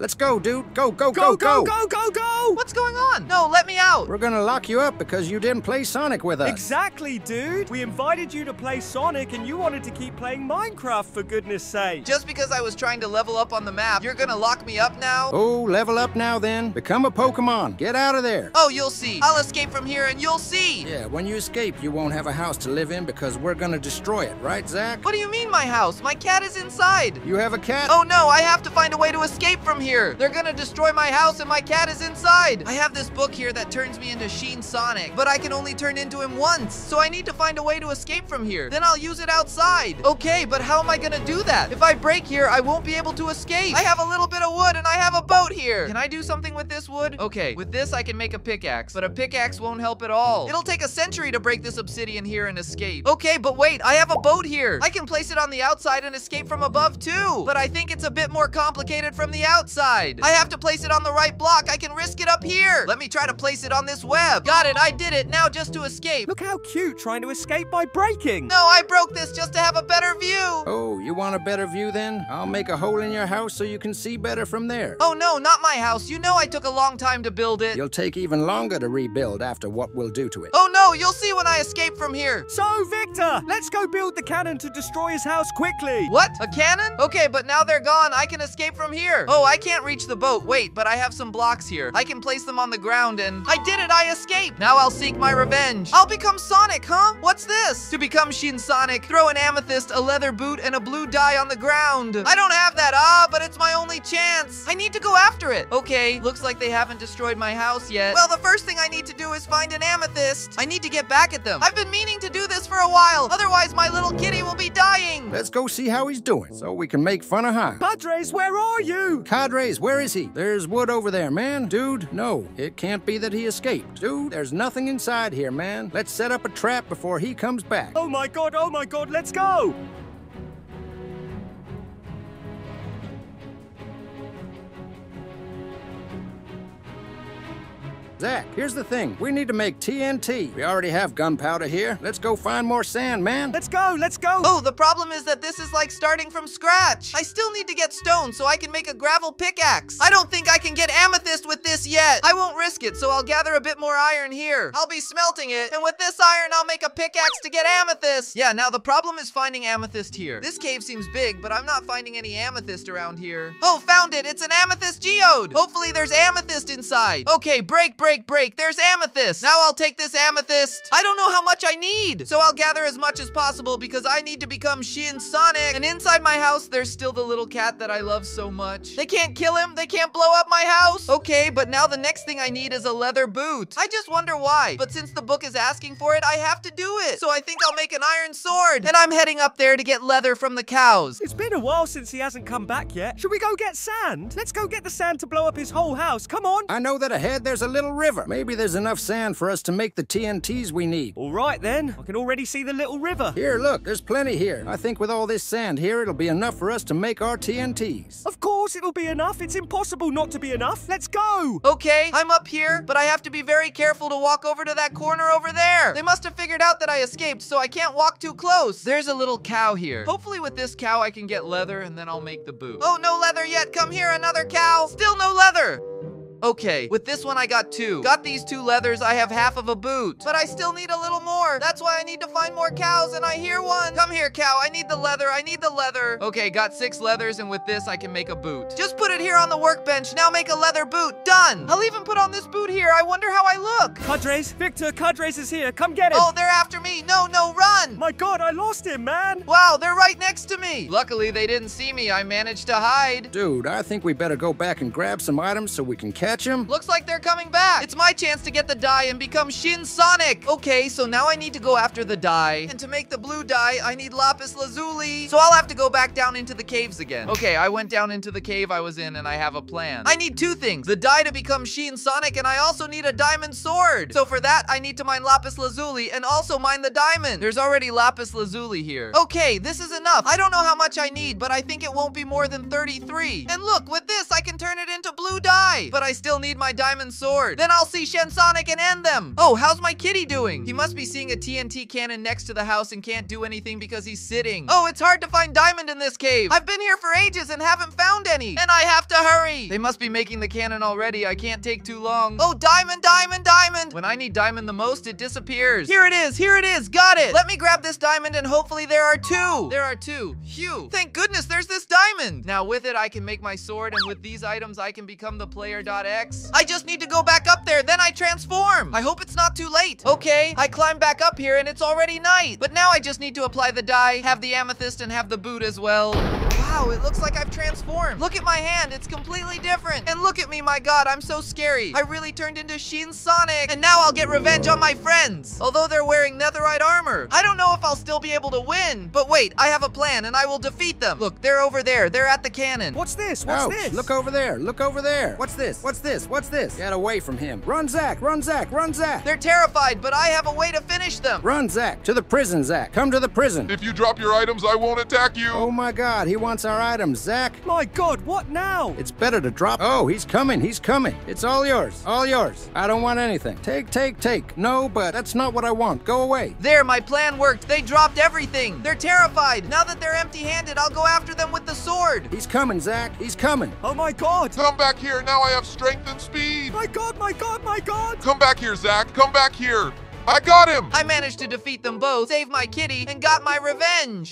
Let's go, dude. Go, go, Go, go, go, go, go, go! What's going on? No, let me out. We're gonna lock you up because you didn't play Sonic with us. Exactly, dude. We invited you to play Sonic and you wanted to keep playing Minecraft for goodness sake. Just because I was trying to level up on the map, you're gonna lock me up now? Oh, level up now then. Become a Pokemon. Get out of there. Oh, you'll see. I'll escape from here and you'll see. Yeah, when you escape, you won't have a house to live in because we're gonna destroy it, right, Zach? What do you mean, my house? My cat is inside. You have a cat? Oh no, I have to find a way to escape from here. They're gonna destroy my house and my cat is inside. I have this book here that turns me into Shin Sonic, but I can only turn into him once. So I need to find a way to escape from here. Then I'll use it outside. Okay, but how am I gonna do that? If I break here, I won't be able to escape. I have a little bit of wood and I have a boat here. Can I do something with this wood? Okay, with this I can make a pickaxe, but a pickaxe won't help at all. It'll take a century to break this obsidian here and escape. Okay, but wait, I have a boat here. I can place it on the outside and escape from above too. But I think it's a bit more complicated from the outside. I have to place it on the right block. I can risk it up here. Let me try to place it on this web. Got it, I did it. Now just to escape. Look how cute trying to escape by breaking. No, I broke this just to have a better view. Oh, you want a better view then? I'll make a hole in your house so you can see better from there. Oh no, not my house. You know I took a long time to build it. You'll take even longer to rebuild after what we'll do to it. Oh no, you'll see when I escape from here. So, Victor, let's go build the cannon to destroy his house quickly. What? A cannon? Okay, but now they're gone. I can escape from here. Oh, I can't reach the boat. Wait, but I have some blocks here. I can place them on the ground and I did it. I escaped. Now I'll seek my revenge. I'll become Sonic, huh? What's this? To become Shin Sonic, throw an amethyst, a leather boot, and a blue dye on the ground. I don't have that. Ah, but it's my only chance. I need to go after it. Okay, looks like they haven't destroyed my house yet. Well, the first thing I need to do is find an amethyst. I need to get back at them. I've been meaning to do this for a while. Otherwise, my little kitty will be dying. Let's go see how he's doing so we can make fun of him. Cadres, where are you? Where is he? There's wood over there, man. Dude, no, it can't be that he escaped. Dude, there's nothing inside here, man. Let's set up a trap before he comes back. Oh my god, oh my god, let's go. Zach, here's the thing. We need to make TNT. We already have gunpowder here. Let's go find more sand, man. Let's go, let's go. Oh, the problem is that this is like starting from scratch. I still need to get stone so I can make a gravel pickaxe. I don't think I can get amethyst with this yet. I won't risk it, so I'll gather a bit more iron here. I'll be smelting it, and with this iron, I'll make a pickaxe to get amethyst. Yeah, now the problem is finding amethyst here. This cave seems big, but I'm not finding any amethyst around here. Oh, found it. It's an amethyst geode. Hopefully there's amethyst inside. Okay, break, break, break. Break. There's amethyst. Now I'll take this amethyst. I don't know how much I need, so I'll gather as much as possible because I need to become Shin Sonic. And inside my house, there's still the little cat that I love so much. They can't kill him. They can't blow up my house. Okay, but now the next thing I need is a leather boot. I just wonder why. But since the book is asking for it, I have to do it. So I think I'll make an iron sword. And I'm heading up there to get leather from the cows. It's been a while since he hasn't come back yet. Should we go get sand? Let's go get the sand to blow up his whole house. Come on. I know that ahead there's a little river. Maybe there's enough sand for us to make the TNTs we need. All right then. I can already see the little river. Here, look, there's plenty here. I think with all this sand here, it'll be enough for us to make our TNTs. Of course it'll be enough. It's impossible not to be enough. Let's go. Okay, I'm up here, but I have to be very careful to walk over to that corner over there. They must have figured out that I escaped, so I can't walk too close. There's a little cow here. Hopefully with this cow I can get leather and then I'll make the boot. Oh, no leather yet. Come here, another cow. Still no leather. Okay, with this one I got two. Got these two leathers, I have half of a boot. But I still need a little more. That's why I need to find more cows, and I hear one. Come here, cow. I need the leather. I need the leather. Okay, got six leathers, and with this I can make a boot. Just put it here on the workbench. Now make a leather boot. Done. I'll even put on this boot here. I wonder how I look. Cadres, Victor, Cadres is here. Come get him. Oh, they're after me. No, no, run. My god, I lost him, man. Wow, they're right next to me. Luckily, they didn't see me. I managed to hide. Dude, I think we better go back and grab some items so we can catch him. Looks like they're coming back. It's my chance to get the dye and become Shin Sonic. Okay, so now I need to go after the dye. And to make the blue dye, I need lapis lazuli. So I'll have to go back down into the caves again. Okay, I went down into the cave I was in and I have a plan. I need two things. The dye to become Shin Sonic and I also need a diamond sword. So for that, I need to mine lapis lazuli and also mine the diamond. There's already lapis lazuli here. Okay, this is enough. I don't know how much I need, but I think it won't be more than 33. And look, with this, I can turn it into blue dye. But I still need my diamond sword. Then I'll see Shin Sonic and end them. Oh, how's my kitty doing? He must be seeing a TNT cannon next to the house and can't do anything because he's sitting. Oh, it's hard to find diamond in this cave. I've been here for ages and haven't found any. And I have to hurry. They must be making the cannon already. I can't take too long. Oh, diamond, diamond, diamond. When I need diamond the most, it disappears. Here it is. Here it is. Got it. Let me grab this diamond and hopefully there are two. There are two. Phew. Thank goodness there's this diamond. Now with it, I can make my sword and with these items, I can become the player.x. I just need to go back up there. Then I transform. I hope it's not too late. Okay, I climb back up here and it's already night. But now I just need to apply the dye, have the amethyst, and have the boot as well. Wow, it looks like I've transformed. Look at my hand, it's completely different. And look at me, my god, I'm so scary. I really turned into Shin Sonic. And now I'll get revenge on my friends. Although they're wearing netherite I'll still be able to win. But wait, I have a plan and I will defeat them. Look, they're over there. They're at the cannon. What's this? What's Ouch, this? Look over there. Look over there. What's this? What's this? What's this? Get away from him. Run, Zach. Run, Zach. Run, Zach. They're terrified, but I have a way to finish them. Run, Zach. To the prison, Zach. Come to the prison. If you drop your items, I won't attack you. Oh my god, he wants our items, Zach. My god, what now? It's better to drop. Oh, he's coming. He's coming. It's all yours. All yours. I don't want anything. Take, take, take. No, but that's not what I want. Go away. There, my plan worked. They dropped everything. They're terrified. Now that they're empty-handed, I'll go after them with the sword. He's coming, Zach. He's coming. Oh my god. Come back here. Now I have strength and speed. My god, my god, my god. Come back here, Zach. Come back here. I got him. I managed to defeat them both, save my kitty, and got my revenge.